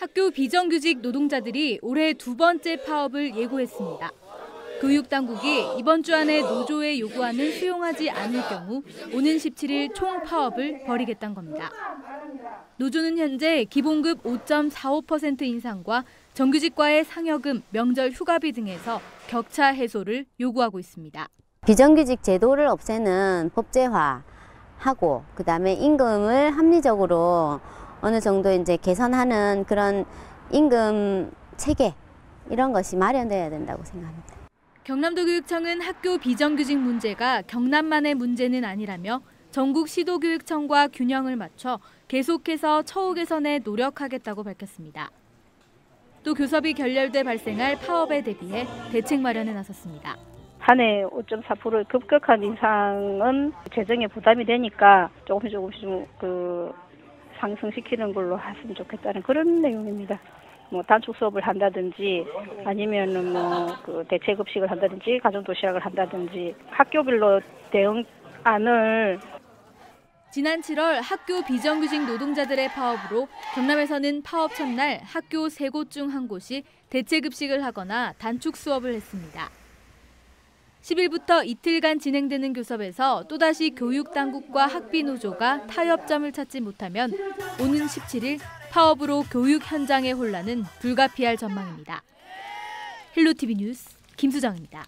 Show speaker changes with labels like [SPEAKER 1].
[SPEAKER 1] 학교 비정규직 노동자들이 올해 두 번째 파업을 예고했습니다. 교육당국이 이번 주 안에 노조의 요구안을 수용하지 않을 경우 오는 17일 총 파업을 벌이겠다는 겁니다. 노조는 현재 기본급 5.45% 인상과 정규직과의 상여금, 명절 휴가비 등에서 격차 해소를 요구하고 있습니다.
[SPEAKER 2] 비정규직 제도를 없애는 법제화하고 그다음에 임금을 합리적으로 어느 정도 이제 개선하는 그런 임금 체계 이런 것이 마련돼야 된다고 생각합니다.
[SPEAKER 1] 경남도 교육청은 학교 비정규직 문제가 경남만의 문제는 아니라며 전국 시도교육청과 균형을 맞춰 계속해서 처우 개선에 노력하겠다고 밝혔습니다. 또 교섭이 결렬돼 발생할 파업에 대비해 대책 마련에 나섰습니다.
[SPEAKER 3] 한해 5.4% 급격한 인상은 재정에 부담이 되니까 조금씩 조금씩 좀그 상승시키는 걸로 했으면 좋겠다는 그런 내용입니다. 뭐 단축 수업을 한다든지 아니면은 뭐 그 대체 급식을 한다든지 가정 도시락을 한다든지 학교별로 대응안을
[SPEAKER 1] 지난 7월 학교 비정규직 노동자들의 파업으로 경남에서는 파업 첫날 학교 세 곳 중 한 곳이 대체 급식을 하거나 단축 수업을 했습니다. 10일부터 이틀간 진행되는 교섭에서 또다시 교육당국과 학비노조가 타협점을 찾지 못하면 오는 17일 파업으로 교육 현장의 혼란은 불가피할 전망입니다. 헬로티비 뉴스 김수정입니다.